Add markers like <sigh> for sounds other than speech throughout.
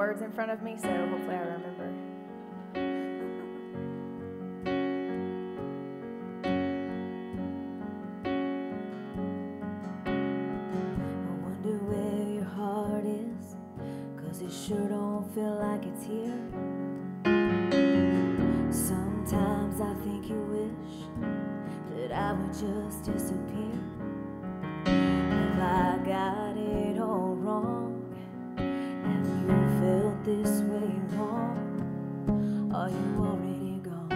words in front of me, so hopefully I remember. I wonder where your heart is, cause it sure don't feel like it's here. Sometimes I think you wish that I would just disappear. Have I got this way long? Are you already gone?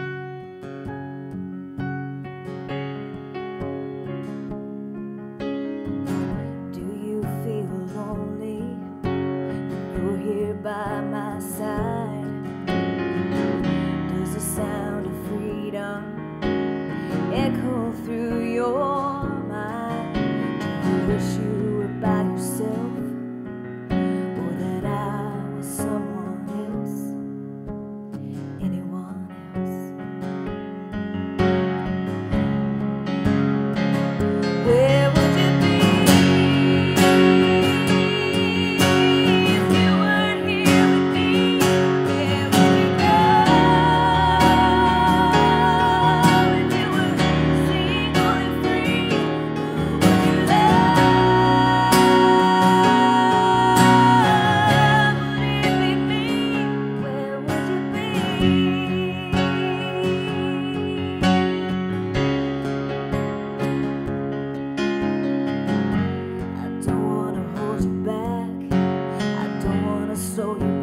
Do you feel lonely? You're here by my side. Does the sound of freedom echo through your mind? Do you wish you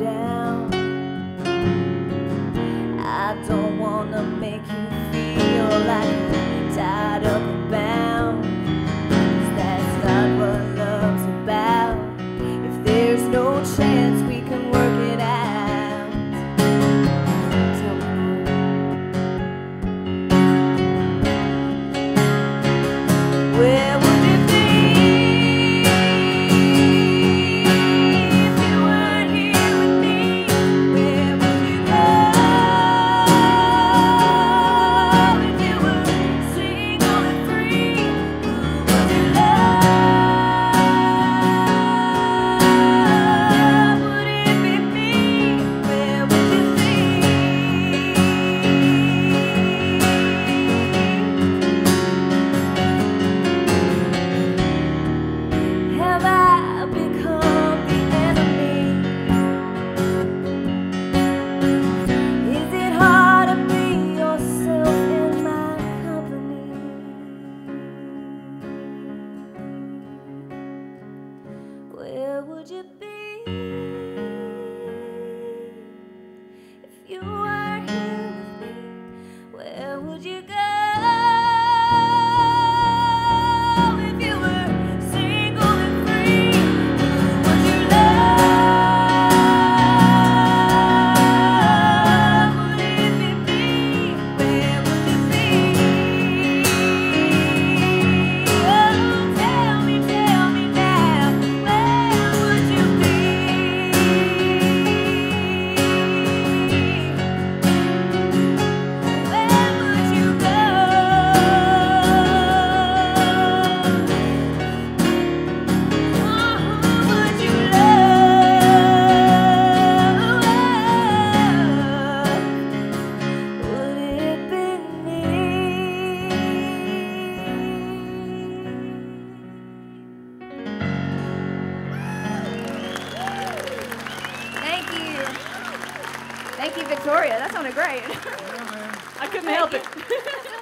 down. I don't wanna make you feel like you Thank you, Victoria. That sounded great. <laughs> I couldn't help it. I <laughs> feel